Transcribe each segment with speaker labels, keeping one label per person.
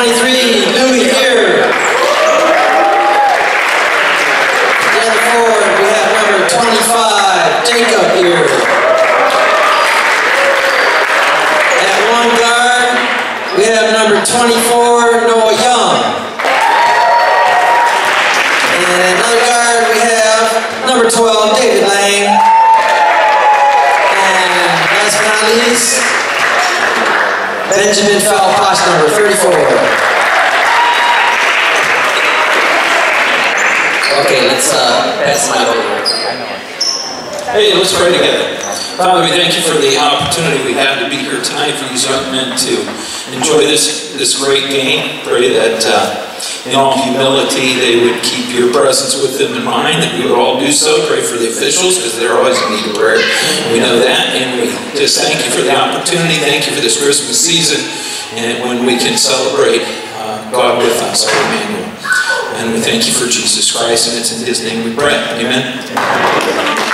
Speaker 1: 23, Louis here. The forward, we have number 25, Jacob here. At one guard, we have number 24, Noah Young. And another guard, we have number 12, David Lang. And last but not least, Benjamin Falposh, number 34. Okay, let's uh, pass the mic over.
Speaker 2: Let's pray together. Father, we thank you for the opportunity we have to be here tonight for these young men to enjoy this, this great game. Pray that uh, in all humility they would keep your presence with them in mind, that we would all do so. Pray for the officials because they're always in need of prayer. We know that, and we just thank you for the opportunity. Thank you for this Christmas season and when we can celebrate uh, God with us, our Emmanuel. And we thank you for Jesus Christ, and it's in his name we pray. Amen.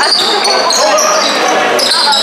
Speaker 2: Assista um pouco.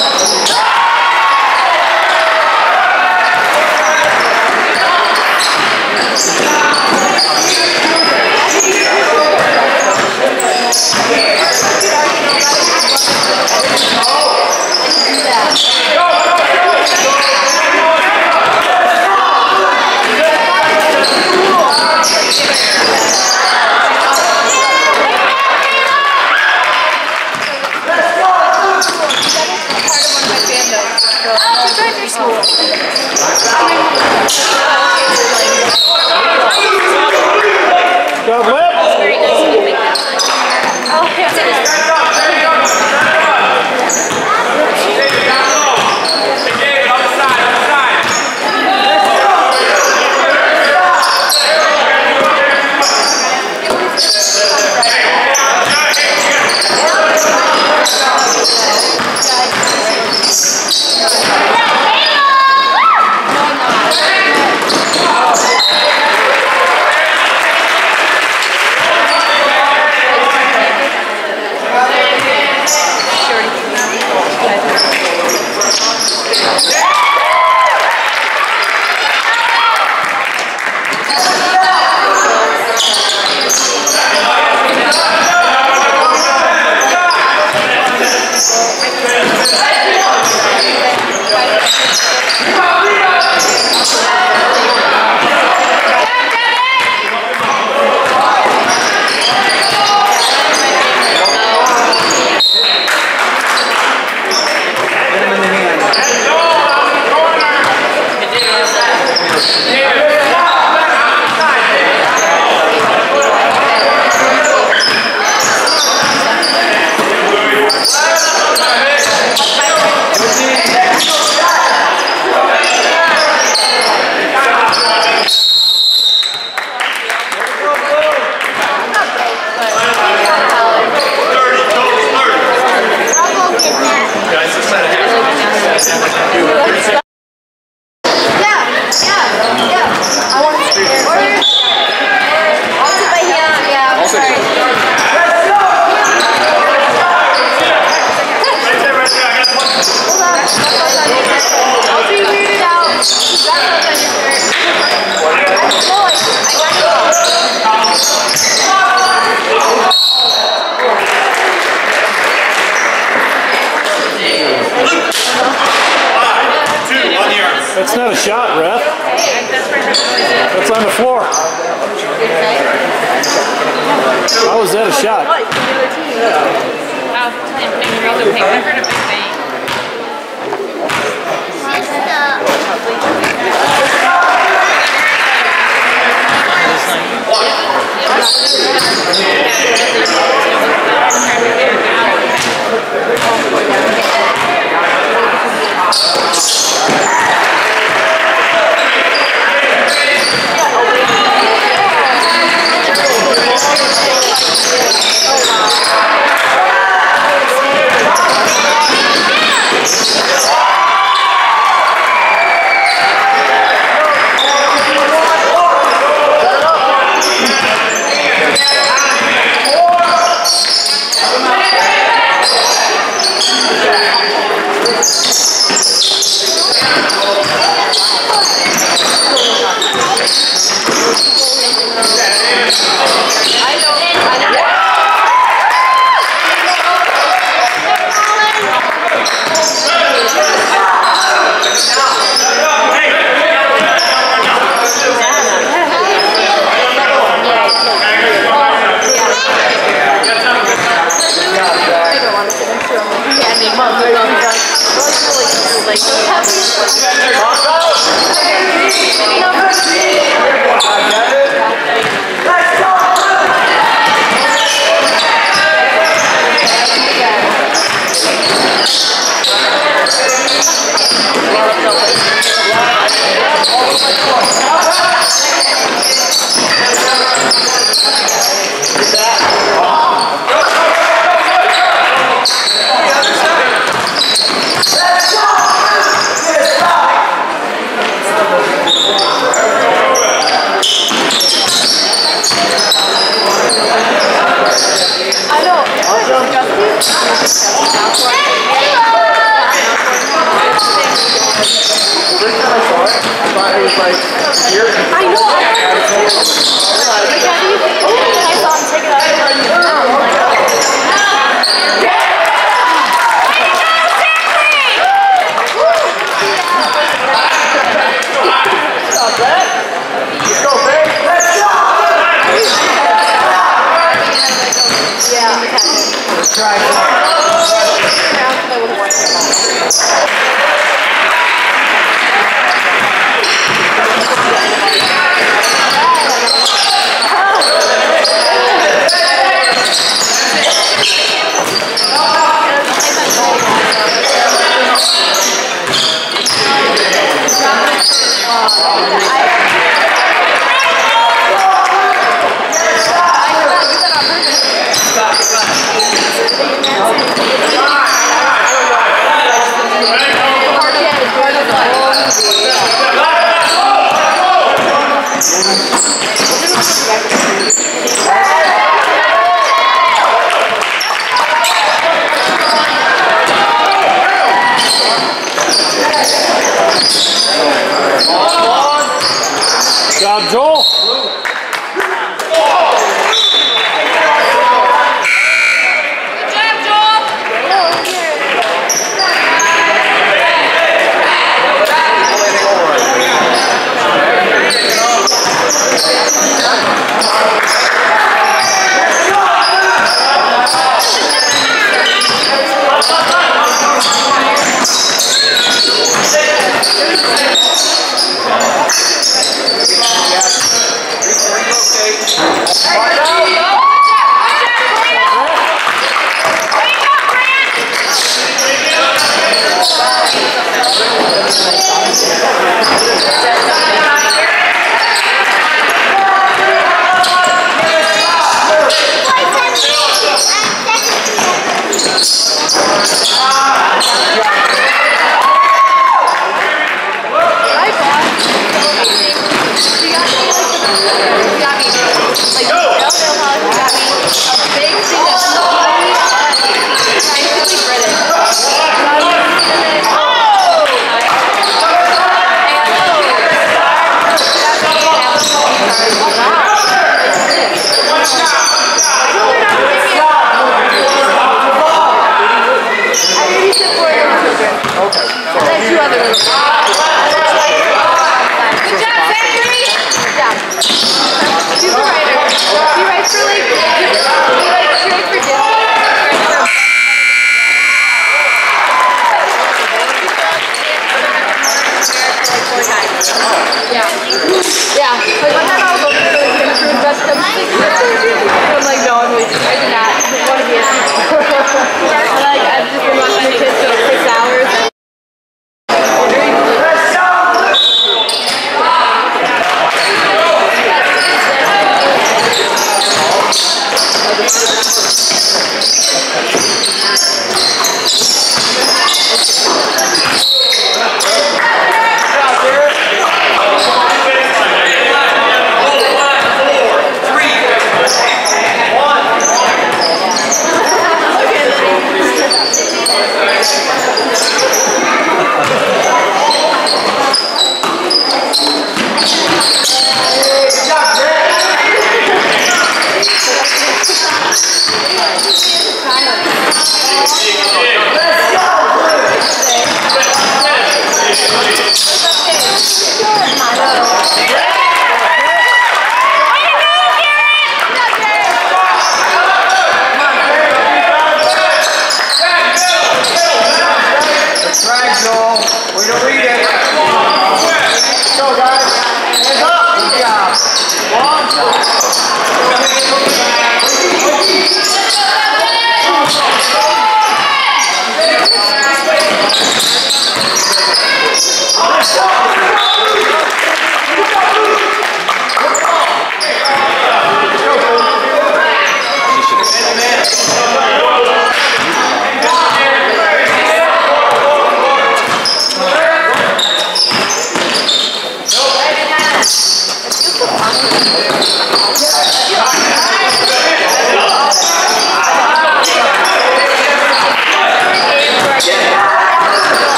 Speaker 2: Good job, Joel.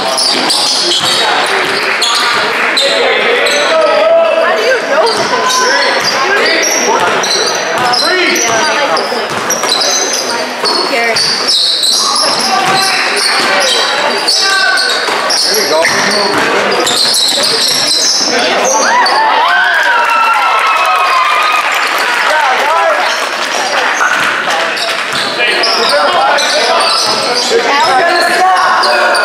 Speaker 3: How do you know this?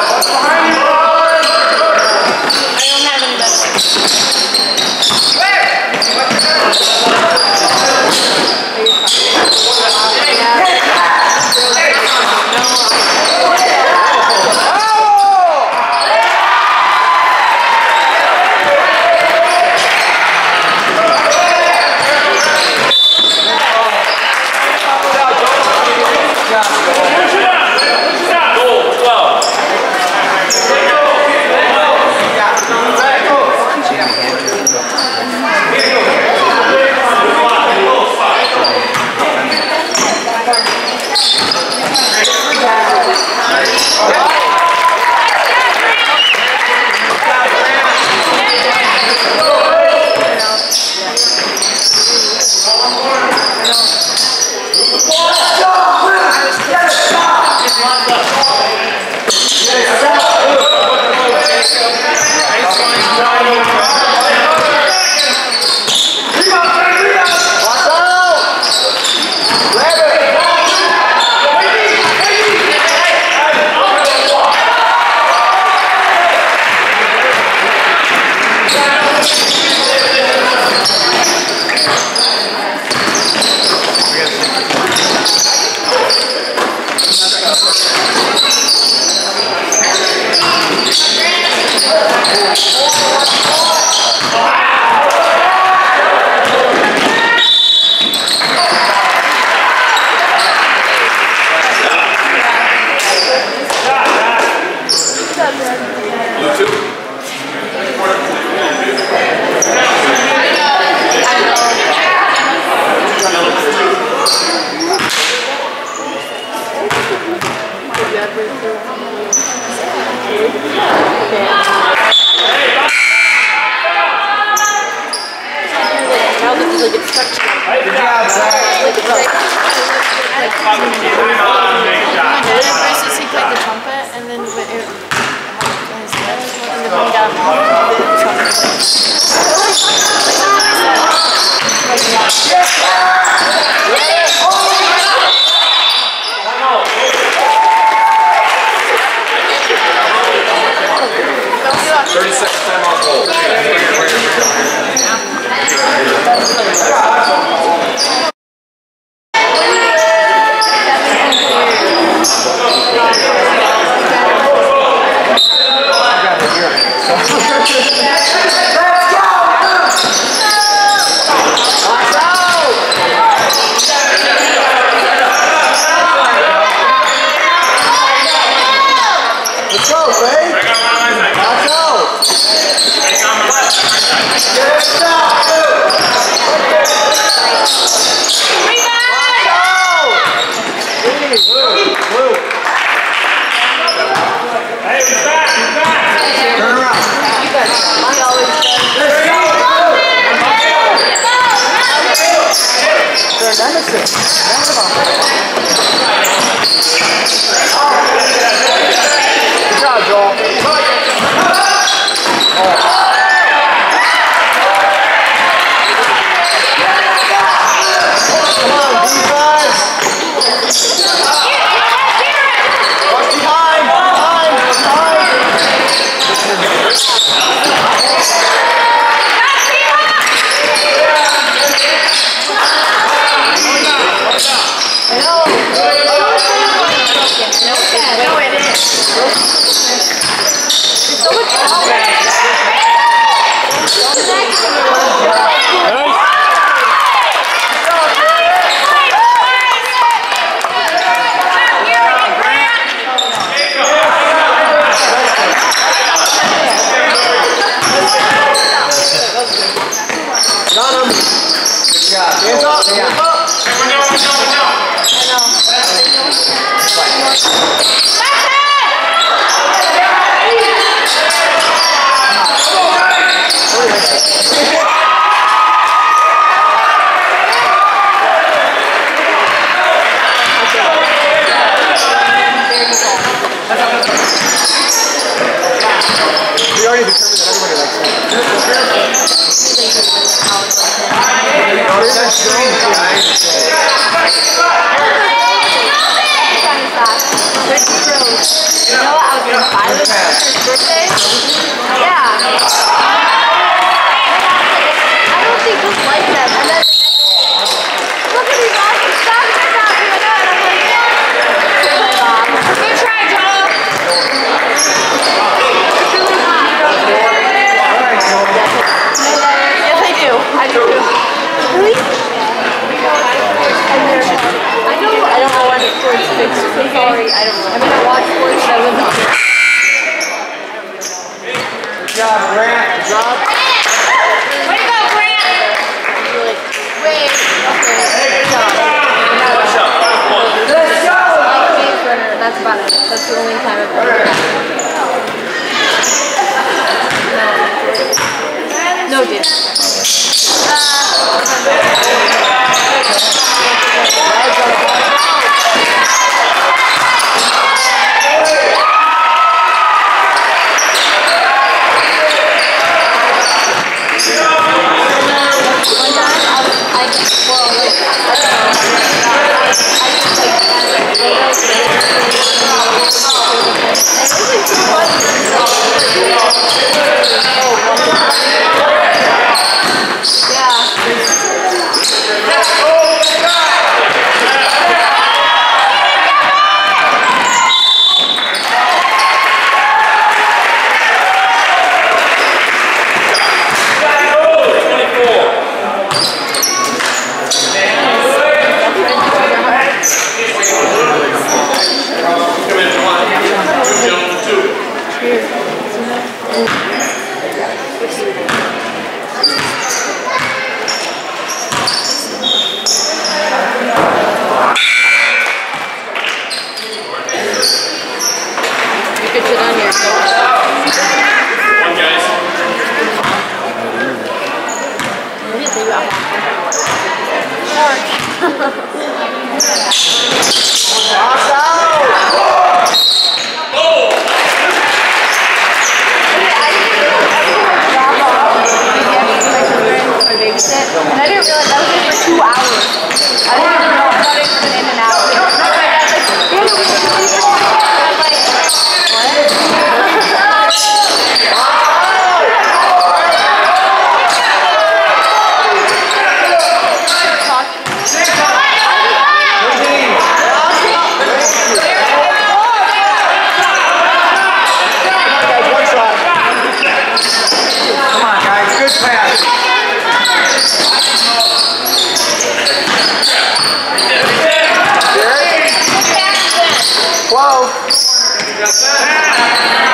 Speaker 4: Yeah.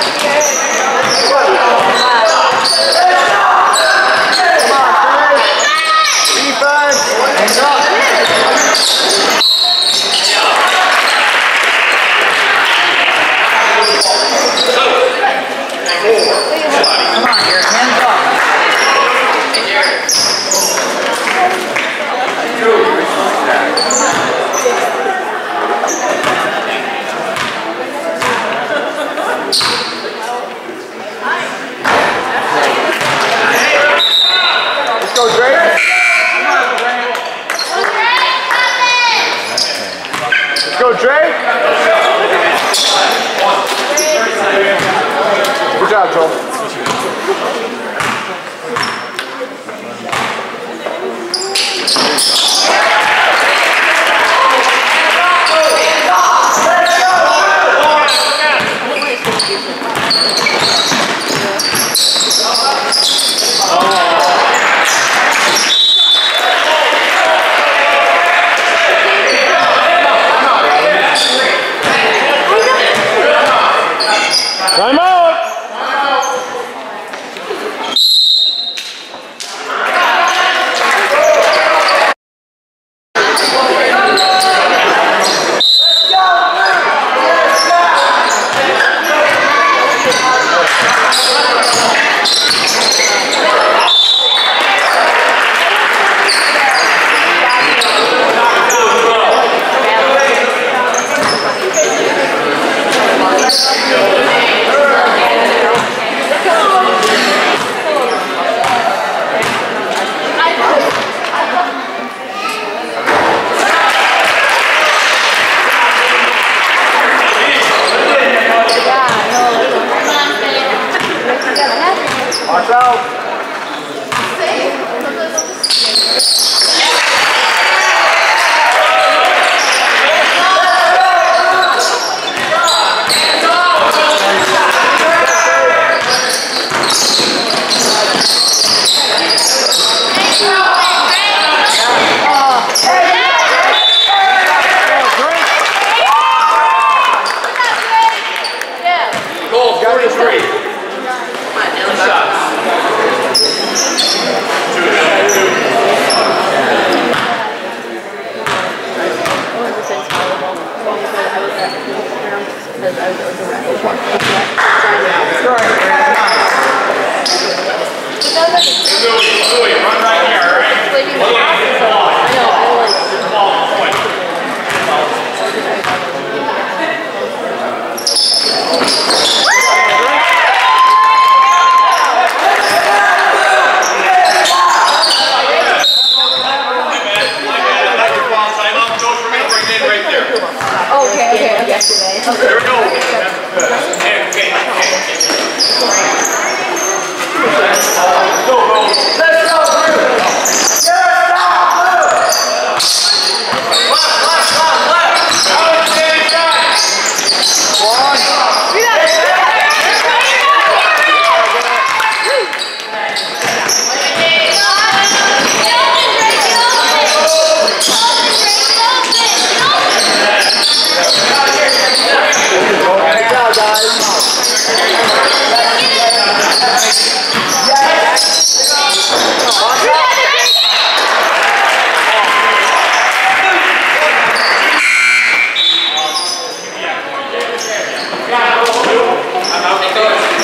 Speaker 3: Defense. Hands up.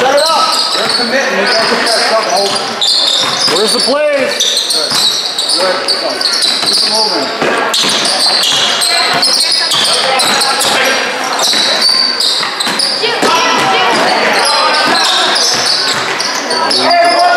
Speaker 3: set it up. They're committing. You gotta get that stuff open. Where's the plays? Good. Good. Keep them moving. Shoot. Shoot. Shoot. Hey,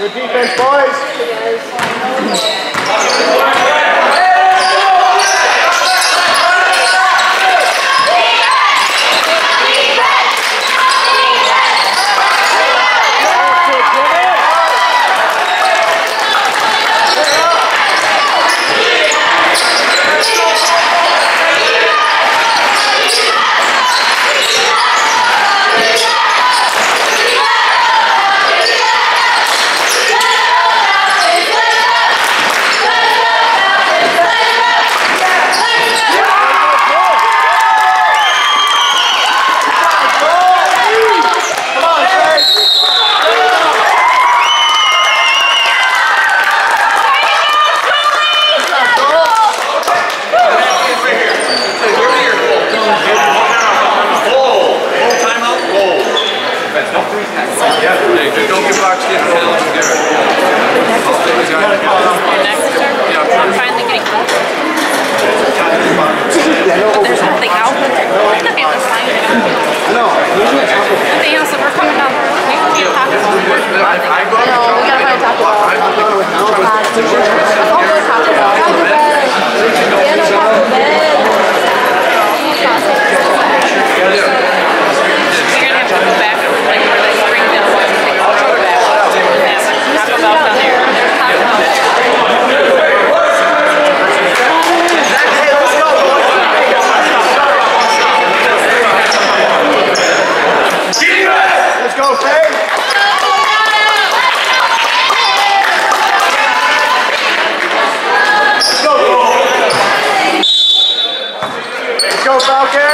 Speaker 3: Good defense, boys.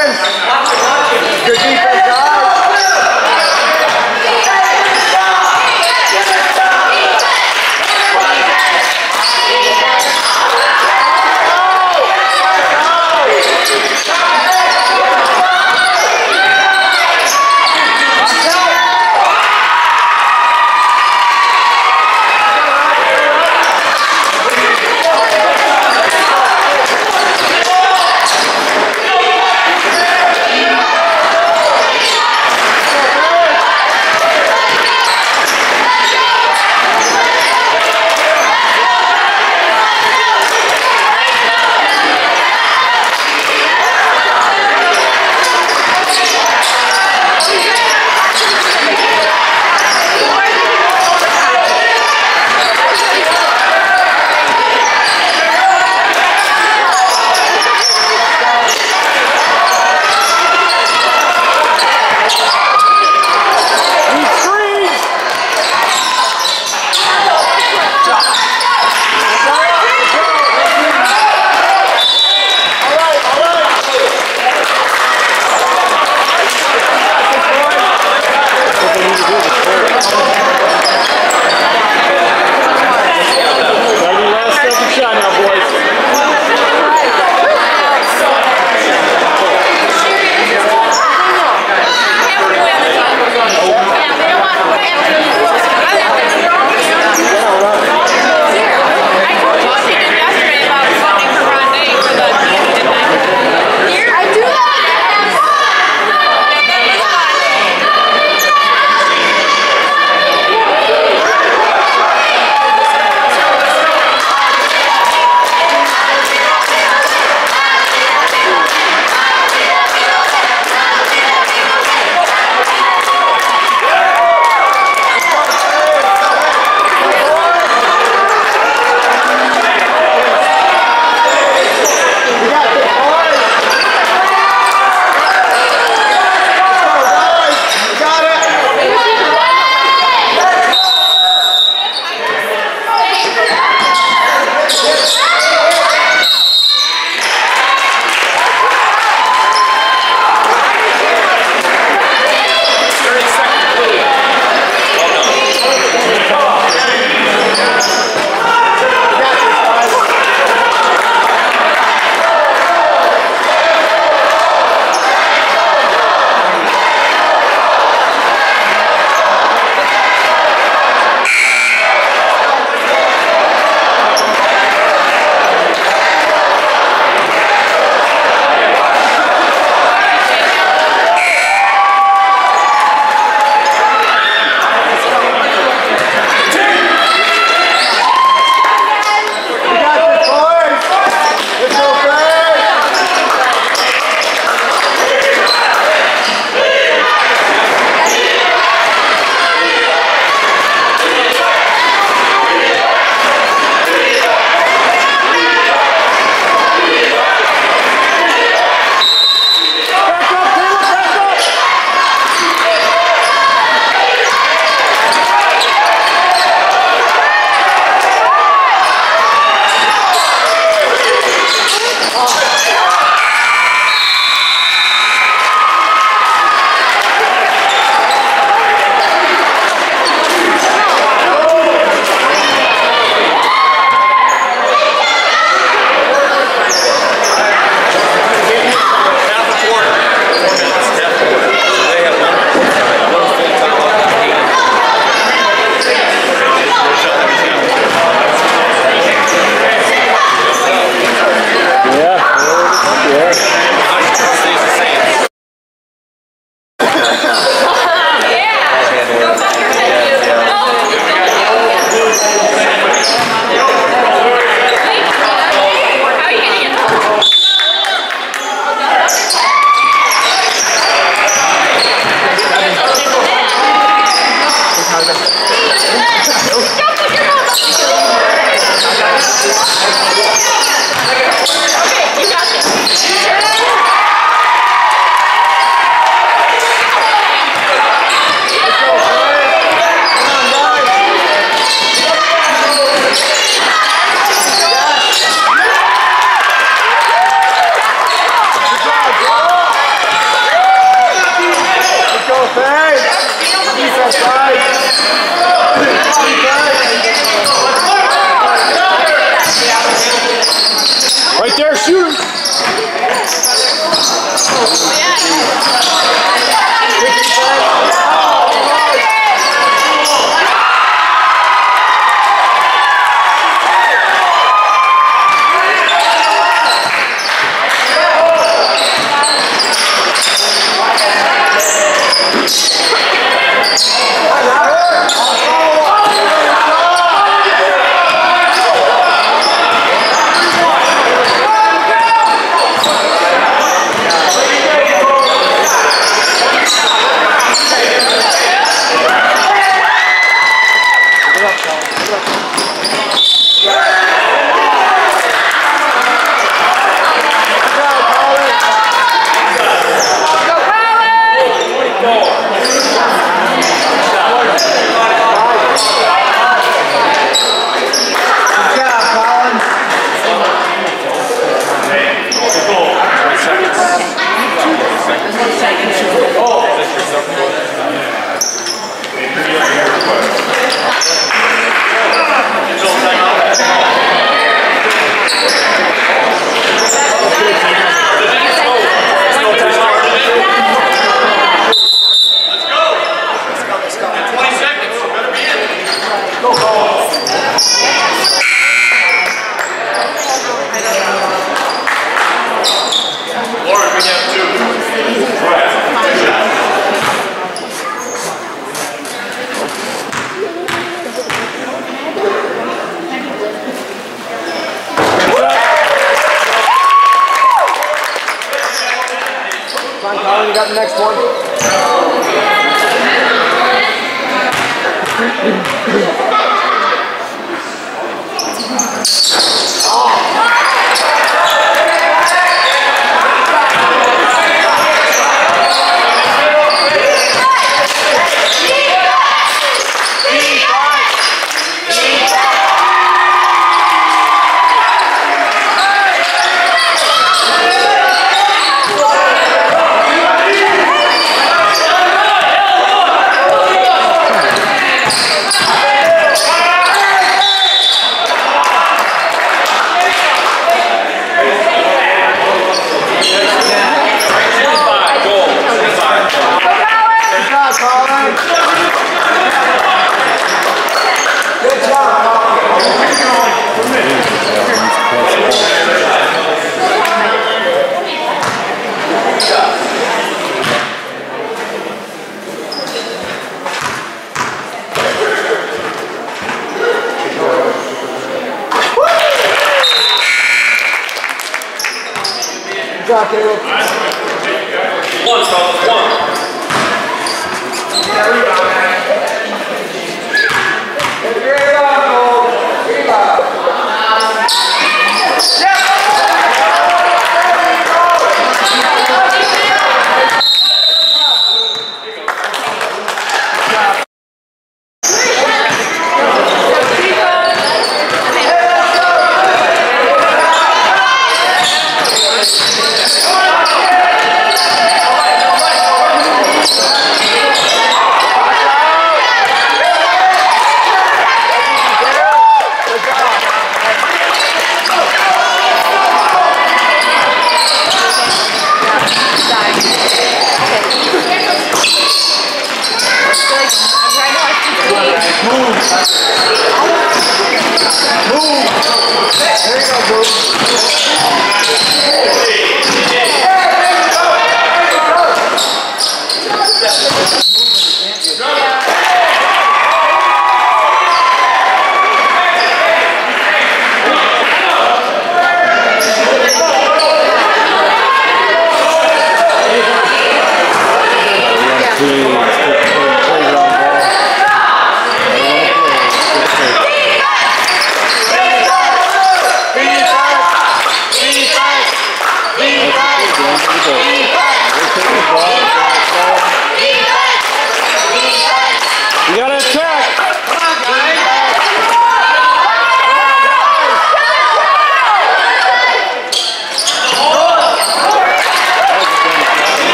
Speaker 3: Hawkins! Good defense, guys.